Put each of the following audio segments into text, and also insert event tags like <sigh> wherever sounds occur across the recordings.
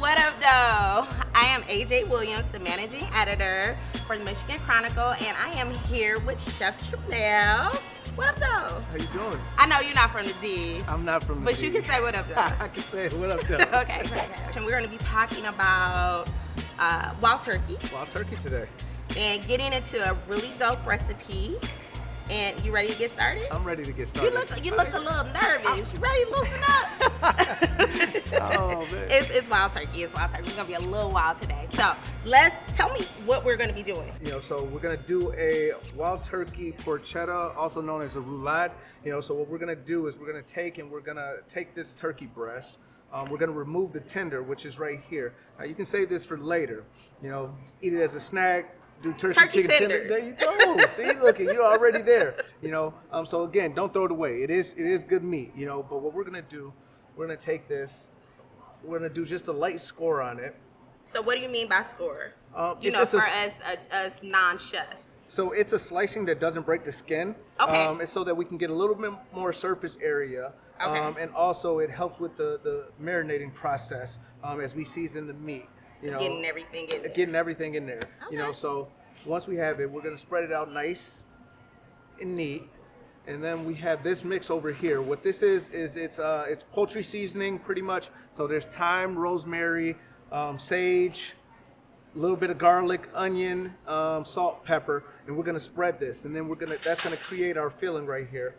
What up, though? I am AJ Williams, the managing editor for the Michigan Chronicle, and I am here with Chef Trimell. What up, though? How you doing? I know you're not from the D. I'm not from the But D. But you can say what up, though. <laughs> I can say what up, though. <laughs> okay, okay. And we're going to be talking about uh, wild turkey Wild turkey today. and getting into a really dope recipe. And you ready to get started? I'm ready to get started. You look, you look a little nervous. You ready to loosen up? <laughs> Oh, man. It's, it's wild turkey. It's wild turkey. We're gonna be a little wild today. So let's tell me what we're gonna be doing. You know, so we're gonna do a wild turkey porchetta, also known as a roulade. You know, so what we're gonna do is we're gonna take and we're gonna take this turkey breast. Um, we're gonna remove the tender, which is right here. Now you can save this for later. You know, eat it as a snack. Do turkey, Turkey chicken tenders. There you go. See, look, you're already there. You know, um, so again, don't throw it away. It is it is good meat. You know, but what we're gonna do, we're gonna take this. We're gonna do just a light score on it. So what do you mean by score? Um, you know, a for s- us uh, us non-chefs. So it's a slicing that doesn't break the skin. Okay. Um, it's so that we can get a little bit more surface area. Okay. Um, and also it helps with the, the marinating process um, as we season the meat. You know, Getting everything in there. getting everything in there. You know, so once we have it, we're gonna spread it out nice and neat. And then we have this mix over here. What this is is it's uh, it's poultry seasoning pretty much. So there's thyme, rosemary, um, sage, a little bit of garlic, onion, um, salt, pepper, and we're gonna spread this. And then we're gonna that's gonna create our filling right here.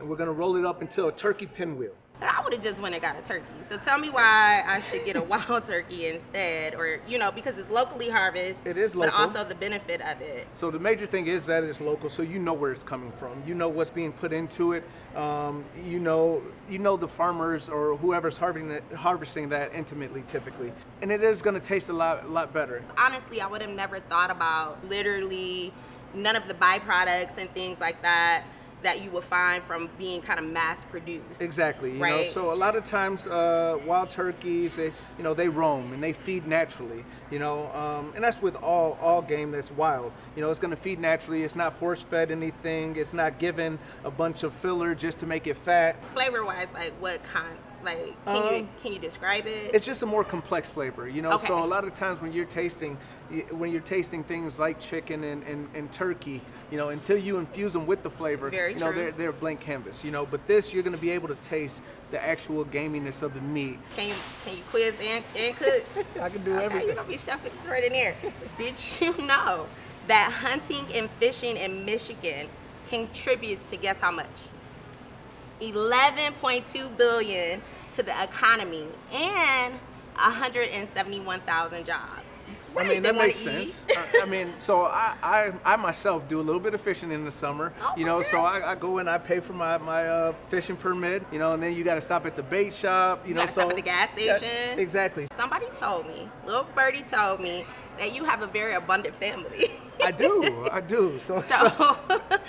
And we're gonna roll it up into a turkey pinwheel. I would have just went and got a turkey. So tell me why I should get a <laughs> wild turkey instead, or you know, because it's locally harvested. It is local, But also the benefit of it. So the major thing is that it's local, so you know where it's coming from. You know what's being put into it. Um, you know, you know the farmers or whoever's harvesting that, harvesting that intimately, typically, and it is going to taste a lot, lot better. honestly, I would have never thought about literally none of the byproducts and things like that that you would find from being kind of mass produced. Exactly. You know, Right. so a lot of times uh, wild turkeys, they, you know, they roam and they feed naturally. You know, um, and that's with all all game that's wild. You know, it's going to feed naturally. It's not force fed anything. It's not given a bunch of filler just to make it fat. Flavor wise, like what kinds? Like, can you Um, can you describe it? It's just a more complex flavor, you know. So a lot of times when you're tasting, when you're tasting things like chicken and, and, and turkey, you know, until you infuse them with the flavor, Very you know, true. they're they're blank canvas, you know. But this, you're going to be able to taste the actual gaminess of the meat. can you can you quiz and, and cook? <laughs> I can do okay, everything. you're gonna be chef extraordinaire. Did you <laughs> know that hunting and fishing in Michigan contributes to guess how much? 11.2 billion to the economy and 171,000 jobs. I mean they that makes sense. I, I mean, so I, I I myself do a little bit of fishing in the summer. Oh, you know, so I, I go and I pay for my my uh, fishing permit. You know, and then you got to stop at the bait shop. You, You know, so at the gas station. exactly. Somebody told me, little birdie told me, that you have a very abundant family. I do. I do. <laughs> So, So,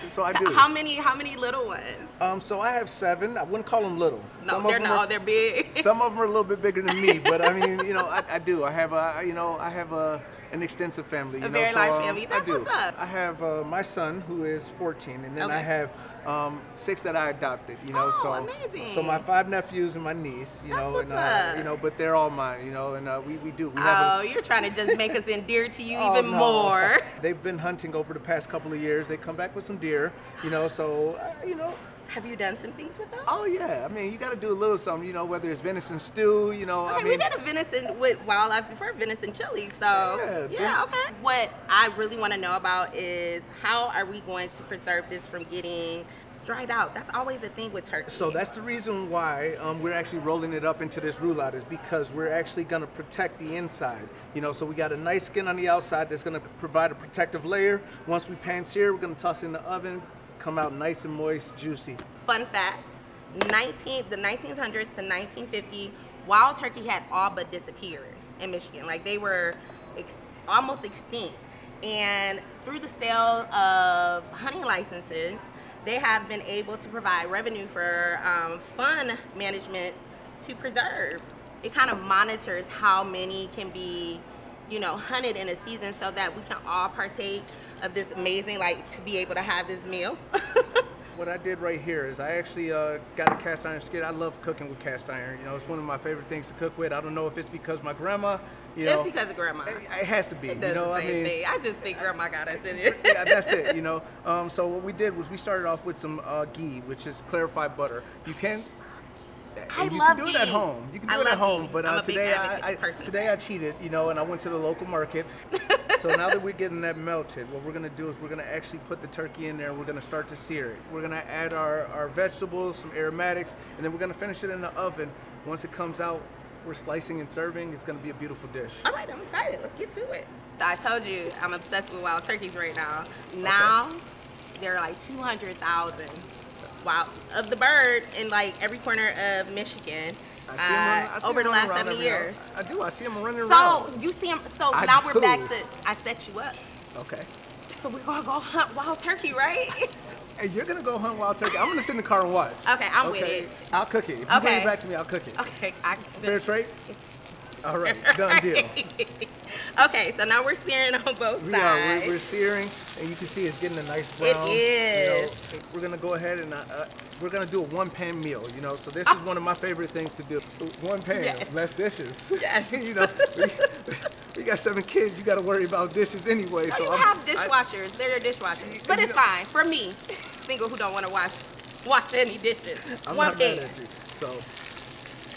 So <laughs> I do. How many? How many little ones? Um, so I have seven. I wouldn't call them little. No, they're them not. Are, They're big. Some of them are a little bit bigger than me, <laughs> but I mean, you know, I, I do. I have a, you know, I have a an extensive family. You A know, very so, large um, family. I That's what's up. I have uh, my son who is 14, and then I have um, six that I adopted. You know, Oh, so amazing. so my five nephews and my niece. You That's know, and uh, you know, but they're all mine. You know, and uh, we we do. We have Oh, you're trying to just make us endear to you Oh, even no. more. <laughs> They've been hunting over the past couple of years. They come back with some deer. You know, so uh, you know. Have you done some things with them? Oh yeah, I mean you got to do a little something, you know, whether it's venison stew, you know. Okay, I mean, we did a venison with wildlife before venison chili, so Yeah, yeah, okay. What I really want to know about is how are we going to preserve this from getting dried out? That's always a thing with turkey. so that's the reason why um, we're actually rolling it up into this roulade is because we're actually going to protect the inside. You know, so we got a nice skin on the outside that's going to provide a protective layer. Once we pan sear, we're going to toss it in the oven, come out nice and moist, juicy. fun fact 19 the 1900s to 1950 wild turkey had all but disappeared in michigan like they were ex- almost extinct and through the sale of hunting licenses they have been able to provide revenue for um, fund management to preserve. It kind of monitors how many can be you know hunted in a season so that we can all partake of this amazing like to be able to have this meal <laughs> what I did right here is I actually uh, got a cast iron skillet. I love cooking with cast iron. You know, it's one of my favorite things to cook with. I don't know if it's because my grandma, you Just know, because of grandma. it, it has to be. It you does know, the I same mean, thing. I just think grandma got us in it. <laughs> yeah, that's it. You know. Um, so what we did was we started off with some uh, ghee, which is clarified butter. You can. I and you love can do it at home. You can do I it at home. ghee. But uh, today, I, I today I cheated, you know, and I went to the local market. so now that we're getting that melted, what we're gonna do is we're gonna actually put the turkey in there. We're gonna start to sear it. We're gonna add our, our vegetables, some aromatics, and then we're gonna finish it in the oven. Once it comes out, we're slicing and serving. It's gonna be a beautiful dish. All right, I'm excited. Let's get to it. I told you I'm obsessed with wild turkeys right now. Now there are like 200,000 wild of the bird in like every corner of Michigan I see 'em uh, run- I see over the last 70 years. I do. I see them running So around. So you see them. So I now we're back to I set you up. Okay. So we're gonna go hunt wild turkey, right? <laughs> Hey, you're gonna go hunt wild turkey. I'm gonna sit in the car and watch. okay, I'm okay. with it. I'll cook it. If you bring it back to me, I'll cook it. Okay, I Fair trade? All right, done deal. <laughs> okay, so now we're searing on both We are. sides. We're, we're searing, and you can see it's getting a nice brown. is. You know, we're gonna go ahead and uh, uh, we're gonna do a one-pan meal. You know, so this is one of my favorite things to do. One pan, Yes. less dishes. Yes. <laughs> you know, we, <laughs> we got seven kids. You got to worry about dishes anyway. No, so you I'm- have I- dishwashers. They're your dishwashers. But you it's know- fine. For me, single who don't want to wash wash any dishes. I'm One pan. at you. So,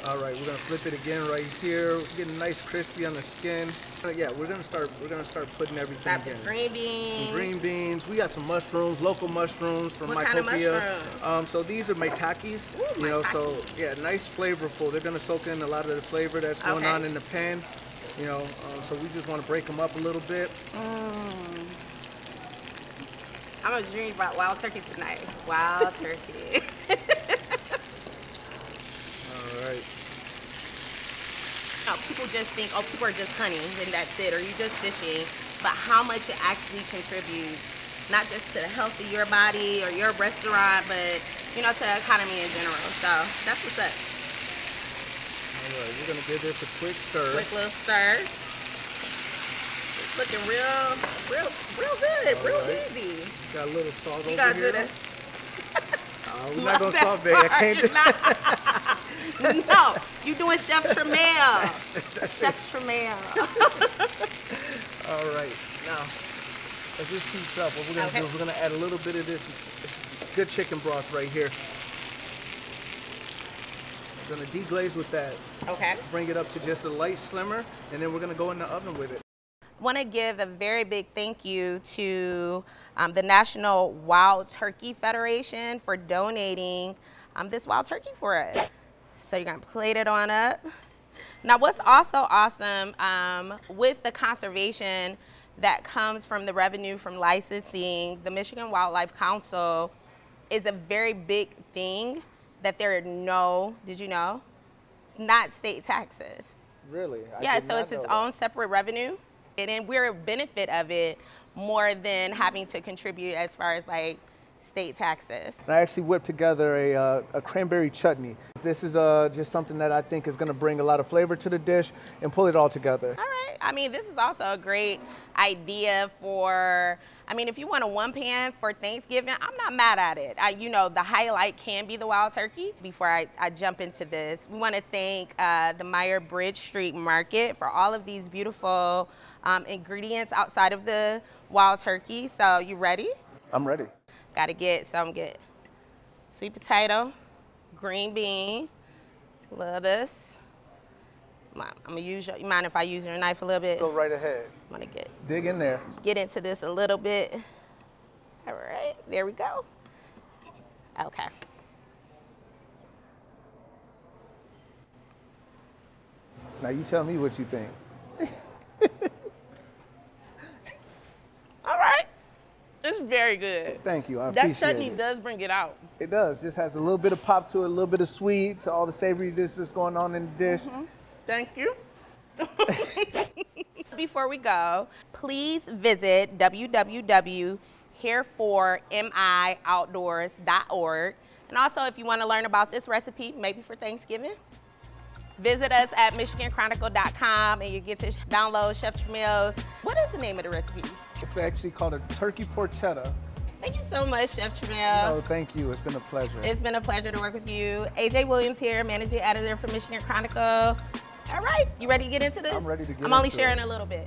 all right, we're gonna flip it again right here. Getting nice crispy on the skin. Uh, Yeah, we're gonna start. We're gonna start putting everything Got in. green beans. Some green beans. We got some mushrooms, local mushrooms from What kind of? Um, so these are maitakis. Ooh, you know, so yeah, nice flavorful. They're gonna soak in a lot of the flavor that's going Okay. on in the pan. You know, um, so we just want to break them up a little bit. Mm. I'm gonna dream about wild turkey tonight. Wild turkey. <laughs> All right. No, people just think, oh, people are just hunting and that's it, or you're just fishing. But how much it actually contributes, not just to the health of your body or your restaurant, but you know, to the economy in general. So that's what's up. All right, we're gonna give this a quick stir. Quick little stir. It's looking real, real, real good, real All right. easy. Got a little salt You over here. do this. Uh, we're <laughs> not gonna salt bake. I can't <laughs> do <laughs> <laughs> no, you doing Chef. That's Chef it. Trimell. <laughs> All right, now as this heats up, what we're gonna Okay. do is we're gonna add a little bit of this, this good chicken broth right here. We're gonna deglaze with that. Okay. Bring it up to just a light slimmer, and then we're gonna go in the oven with it. want to give a very big thank you to um, the National Wild Turkey Federation for donating um, this wild turkey for us. So you're gonna plate it on up. Now, what's also awesome um, with the conservation that comes from the revenue from licensing, the Michigan Wildlife Council is a very big thing that there are no, did you know? It's not state taxes. Really? Yeah, so it's its own separate revenue, and we're a benefit of it more than having to contribute as far as like state taxes. I actually whipped together a, uh, a cranberry chutney. This is uh, just something that I think is going to bring a lot of flavor to the dish and pull it all together. All right. I mean, this is also a great idea for. I mean, if you want a one pan for Thanksgiving, I'm not mad at it. I, you know, the highlight can be the wild turkey. Before I, I jump into this, we want to thank uh, the Meijer Bridge Street Market for all of these beautiful um, ingredients outside of the wild turkey. So, you ready? I'm ready. Got to get some get sweet potato, green bean, love lettuce. I'm gonna use your, you mind if I use your knife a little bit? Go right ahead. I'm gonna get Dig in there. get into this a little bit. All right, there we go. Okay. Now you tell me what you think. <laughs> All right. It's very good. Thank you. I That chutney it. does bring it out. It does. Just has a little bit of pop to it, a little bit of sweet to all the savory dishes going on in the dish. Mm-hmm. Thank you. <laughs> Before we go, please visit www.here4mioutdoors.org. And also, if you want to learn about this recipe, maybe for Thanksgiving, visit us at michiganchronicle.com and you get to download Chef Trimell's. What is the name of the recipe? It's actually called a turkey porchetta. Thank you so much, Chef Trimell. No, oh, thank you. It's been a pleasure. It's been a pleasure to work with you. AJ Williams here, managing editor for Michigan Chronicle. All right, you ready to get into this? I'm ready to get I'm only sharing it. a little bit.